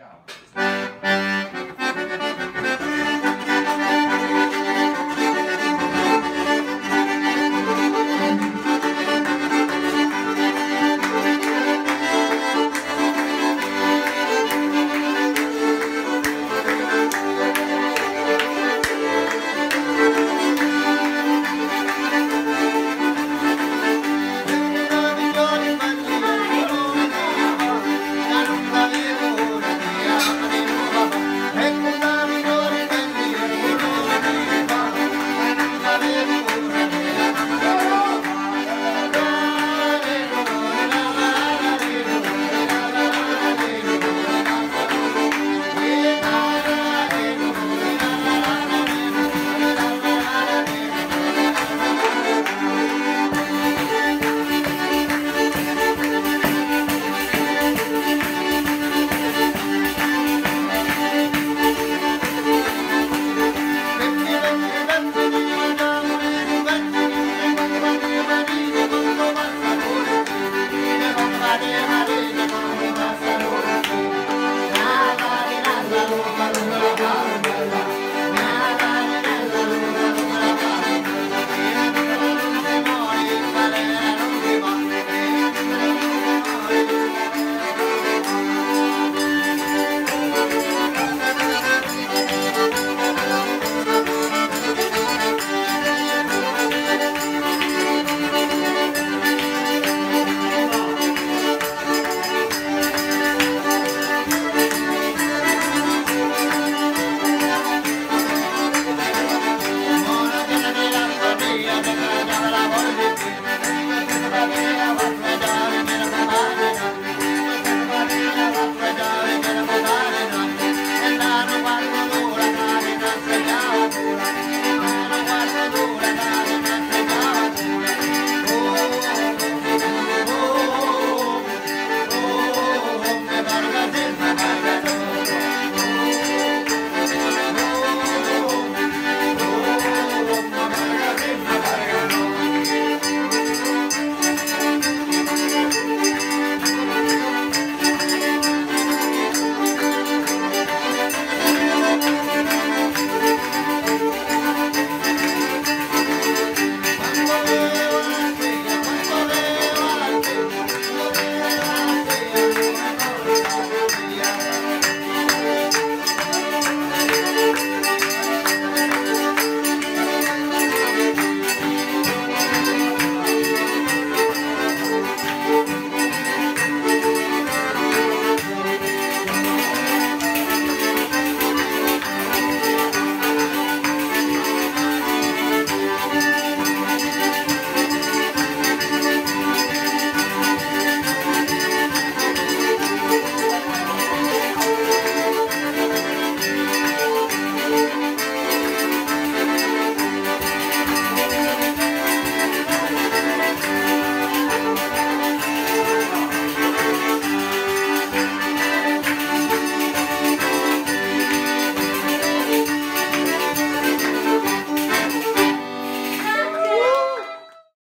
Ciao.